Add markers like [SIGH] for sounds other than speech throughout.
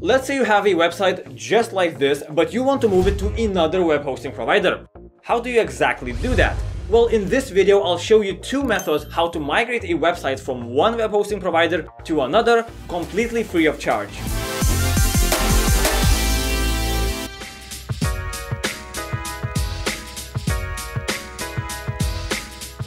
Let's say you have a website just like this, but you want to move it to another web hosting provider. How do you exactly do that? Well, in this video, I'll show you two methods how to migrate a website from one web hosting provider to another completely free of charge.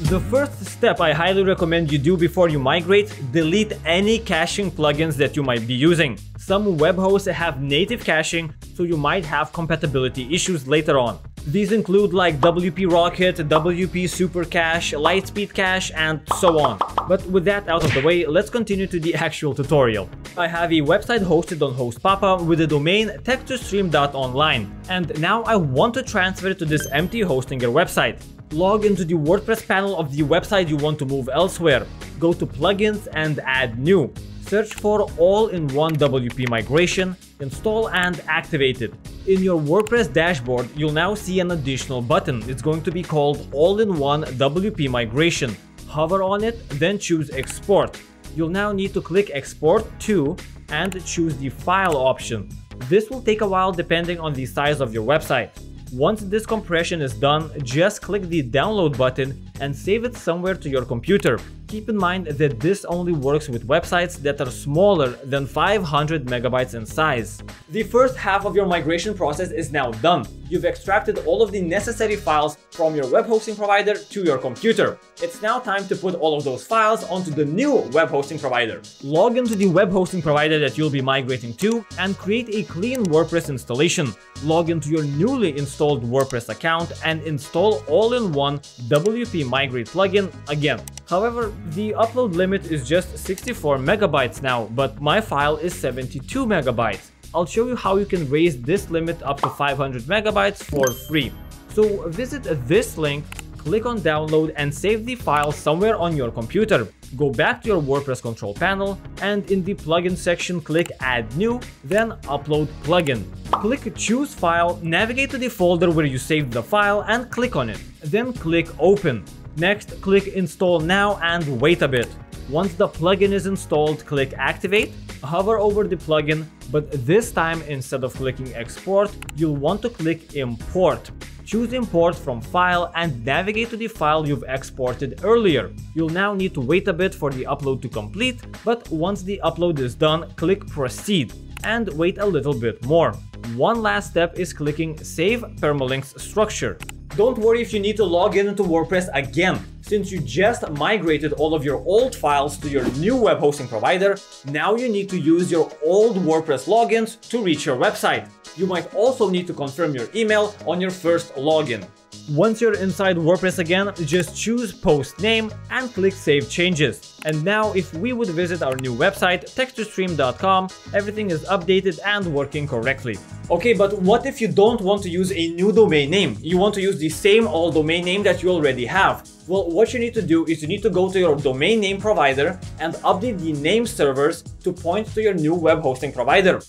The first step I highly recommend you do before you migrate, delete any caching plugins that you might be using. Some web hosts have native caching, so you might have compatibility issues later on. These include like WP Rocket, WP Super Cache, LiteSpeed Cache, and so on. But with that out of the way, let's continue to the [LAUGHS] actual tutorial. I have a website hosted on HostPapa with the domain text2stream.online, and now I want to transfer it to this empty Hostinger website. Log into the WordPress panel of the website you want to move elsewhere. Go to Plugins and Add New. Search for All-in-One WP Migration, install and activate it. In your WordPress dashboard, you'll now see an additional button. It's going to be called All-in-One WP Migration. Hover on it, then choose Export. You'll now need to click Export to and choose the File option. This will take a while depending on the size of your website. Once this compression is done, just click the download button and save it somewhere to your computer. Keep in mind that this only works with websites that are smaller than 500 megabytes in size. The first half of your migration process is now done. You've extracted all of the necessary files from your web hosting provider to your computer. It's now time to put all of those files onto the new web hosting provider. Log into the web hosting provider that you'll be migrating to and create a clean WordPress installation. Log into your newly installed WordPress account and install all-in-one WP Migrate plugin again. However, the upload limit is just 64 megabytes now, but my file is 72 megabytes. I'll show you how you can raise this limit up to 500 megabytes for free. So visit this link, click on download and save the file somewhere on your computer. Go back to your WordPress control panel and in the plugin section click add new, then upload plugin. Click choose file, navigate to the folder where you saved the file and click on it. Then click open. Next, click install now and wait a bit. Once the plugin is installed, click activate, hover over the plugin, but this time instead of clicking export, you'll want to click import. Choose import from file and navigate to the file you've exported earlier. You'll now need to wait a bit for the upload to complete, but once the upload is done, click proceed and wait a little bit more. One last step is clicking save permalinks structure. Don't worry if you need to log in into WordPress again. Since you just migrated all of your old files to your new web hosting provider, now you need to use your old WordPress logins to reach your website. You might also need to confirm your email on your first login. Once you're inside WordPress again, just choose post name and click save changes. And now if we would visit our new website, text2stream.com, everything is updated and working correctly. Okay, but what if you don't want to use a new domain name? You want to use the same old domain name that you already have. Well, what you need to do is you need to go to your domain name provider and update the name servers to point to your new web hosting provider.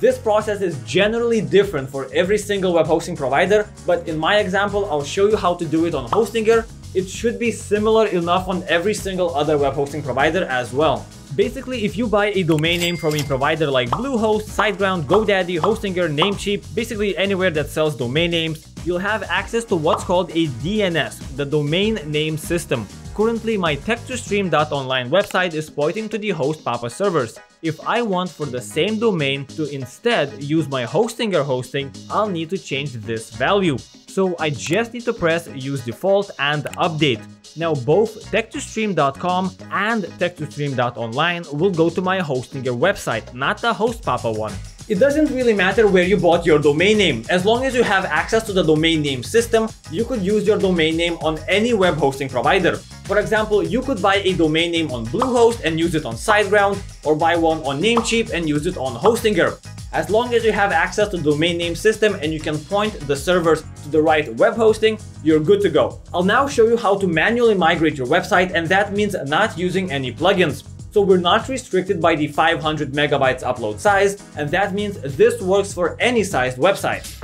This process is generally different for every single web hosting provider, but in my example, I'll show you how to do it on Hostinger. It should be similar enough on every single other web hosting provider as well. Basically, if you buy a domain name from a provider like Bluehost, SiteGround, GoDaddy, Hostinger, Namecheap, basically anywhere that sells domain names, you'll have access to what's called a DNS, the Domain Name System. Currently, my tech2stream.online website is pointing to the HostPapa servers. If I want for the same domain to instead use my Hostinger hosting, I'll need to change this value. So I just need to press use default and update. Now both tech2stream.com and tech2stream.online will go to my Hostinger website, not the HostPapa one. It doesn't really matter where you bought your domain name. As long as you have access to the domain name system, you could use your domain name on any web hosting provider. For example, you could buy a domain name on Bluehost and use it on SiteGround, or buy one on Namecheap and use it on Hostinger. As long as you have access to the domain name system and you can point the servers to the right web hosting, you're good to go. I'll now show you how to manually migrate your website and that means not using any plugins so we're not restricted by the 500 megabytes upload size, and that means this works for any sized website.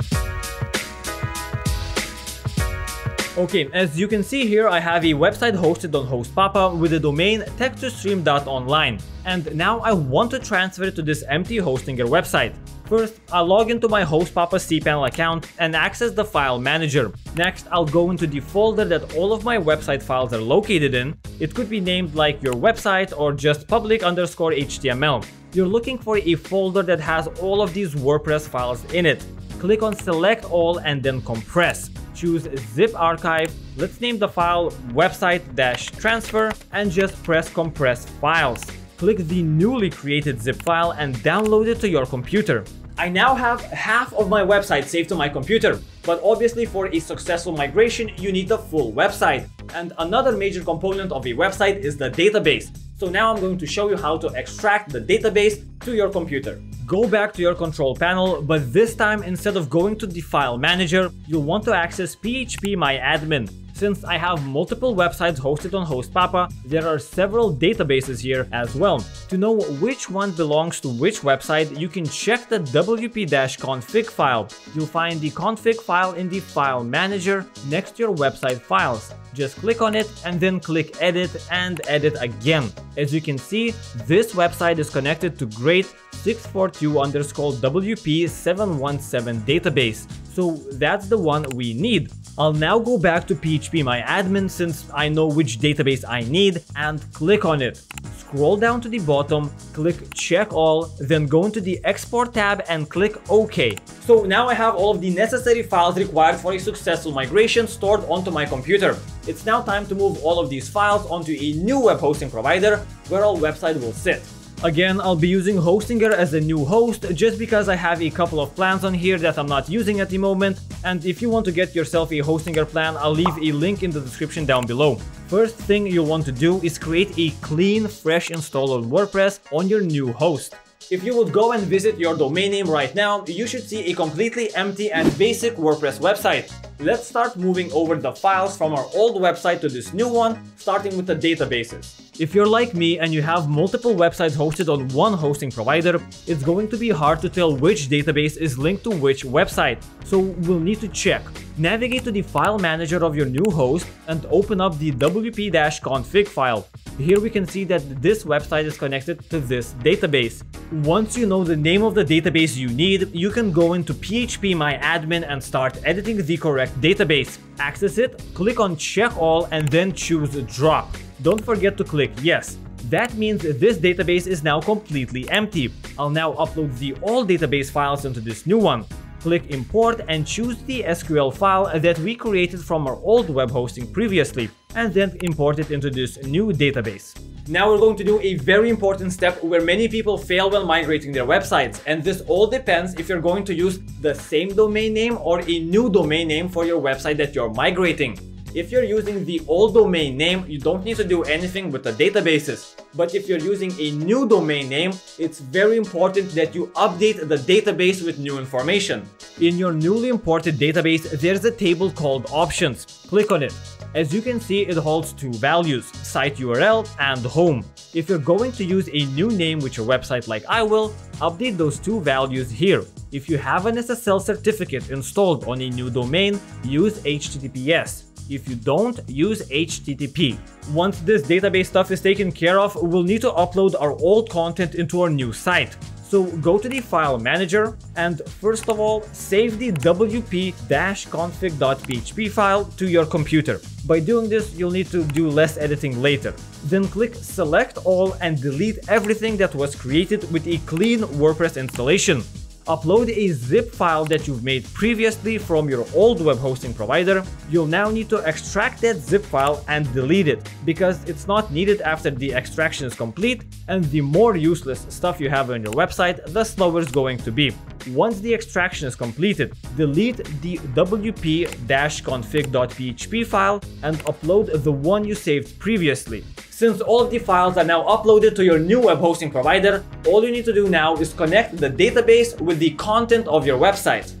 Okay, as you can see here, I have a website hosted on HostPapa with the domain text2stream.online. And now I want to transfer it to this empty Hostinger website. First, I'll log into my HostPapa cPanel account and access the file manager. Next, I'll go into the folder that all of my website files are located in. It could be named like your website or just public underscore HTML. You're looking for a folder that has all of these WordPress files in it. Click on select all and then compress. Choose zip archive. Let's name the file website-transfer and just press compress files click the newly created zip file and download it to your computer. I now have half of my website saved to my computer, but obviously for a successful migration, you need the full website. And another major component of a website is the database. So now I'm going to show you how to extract the database to your computer. Go back to your control panel, but this time instead of going to the file manager, you'll want to access phpMyAdmin. Since I have multiple websites hosted on HostPapa, there are several databases here as well. To know which one belongs to which website, you can check the wp-config file. You'll find the config file in the file manager next to your website files. Just click on it and then click edit and edit again. As you can see, this website is connected to Great 642 underscore WP717 database. So that's the one we need. I'll now go back to phpMyAdmin since I know which database I need and click on it. Scroll down to the bottom, click check all, then go into the export tab and click OK. So now I have all of the necessary files required for a successful migration stored onto my computer. It's now time to move all of these files onto a new web hosting provider where our website will sit. Again, I'll be using Hostinger as a new host just because I have a couple of plans on here that I'm not using at the moment and if you want to get yourself a Hostinger plan, I'll leave a link in the description down below. First thing you'll want to do is create a clean, fresh install of WordPress on your new host. If you would go and visit your domain name right now, you should see a completely empty and basic WordPress website. Let's start moving over the files from our old website to this new one, starting with the databases. If you're like me and you have multiple websites hosted on one hosting provider, it's going to be hard to tell which database is linked to which website, so we'll need to check. Navigate to the file manager of your new host and open up the wp-config file. Here we can see that this website is connected to this database. Once you know the name of the database you need, you can go into phpMyAdmin and start editing the correct database. Access it, click on check all and then choose drop. Don't forget to click yes. That means this database is now completely empty. I'll now upload the old database files into this new one. Click import and choose the SQL file that we created from our old web hosting previously, and then import it into this new database. Now we're going to do a very important step where many people fail when migrating their websites, and this all depends if you're going to use the same domain name or a new domain name for your website that you're migrating. If you're using the old domain name, you don't need to do anything with the databases. But if you're using a new domain name, it's very important that you update the database with new information. In your newly imported database, there's a table called options. Click on it. As you can see, it holds two values, site URL and home. If you're going to use a new name with your website like I will, update those two values here. If you have an SSL certificate installed on a new domain, use HTTPS. If you don't, use HTTP. Once this database stuff is taken care of, we'll need to upload our old content into our new site. So go to the file manager and first of all, save the wp-config.php file to your computer. By doing this, you'll need to do less editing later. Then click select all and delete everything that was created with a clean WordPress installation upload a zip file that you've made previously from your old web hosting provider, you'll now need to extract that zip file and delete it because it's not needed after the extraction is complete and the more useless stuff you have on your website, the slower it's going to be. Once the extraction is completed, delete the wp-config.php file and upload the one you saved previously. Since all the files are now uploaded to your new web hosting provider, all you need to do now is connect the database with the content of your website.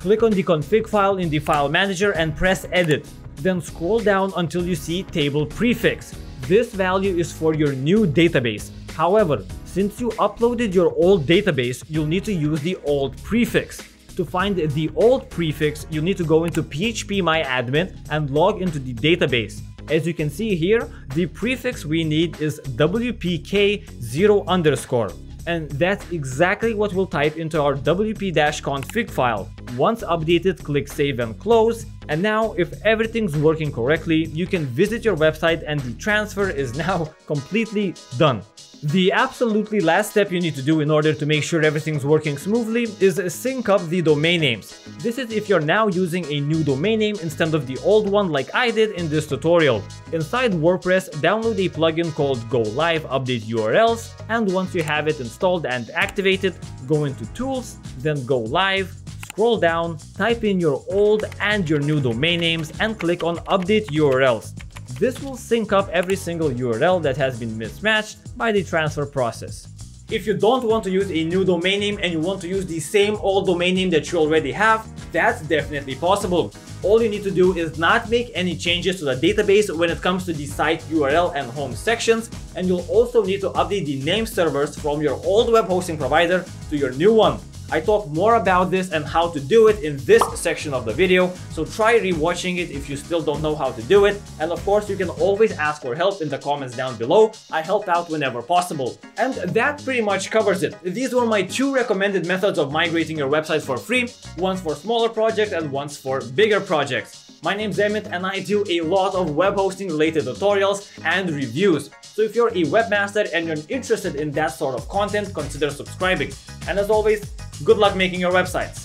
Click on the config file in the file manager and press edit. Then scroll down until you see table prefix. This value is for your new database. However, since you uploaded your old database, you'll need to use the old prefix. To find the old prefix, you need to go into phpMyAdmin and log into the database. As you can see here, the prefix we need is wpk0 underscore. And that's exactly what we'll type into our wp-config file. Once updated, click Save and Close, and now, if everything's working correctly, you can visit your website and the transfer is [LAUGHS] now completely done. The absolutely last step you need to do in order to make sure everything's working smoothly is sync up the domain names. This is if you're now using a new domain name instead of the old one like I did in this tutorial. Inside WordPress, download a plugin called Go Live Update URLs, and once you have it installed and activated, go into Tools, then Go Live, scroll down, type in your old and your new domain names and click on Update URLs. This will sync up every single URL that has been mismatched by the transfer process. If you don't want to use a new domain name and you want to use the same old domain name that you already have, that's definitely possible. All you need to do is not make any changes to the database when it comes to the site URL and home sections, and you'll also need to update the name servers from your old web hosting provider to your new one. I talk more about this and how to do it in this section of the video, so try rewatching it if you still don't know how to do it, and of course you can always ask for help in the comments down below, I help out whenever possible. And that pretty much covers it. These were my two recommended methods of migrating your website for free, once for smaller projects and once for bigger projects. My name's Emmett and I do a lot of web hosting related tutorials and reviews. So if you're a webmaster and you're interested in that sort of content, consider subscribing. And as always, good luck making your websites.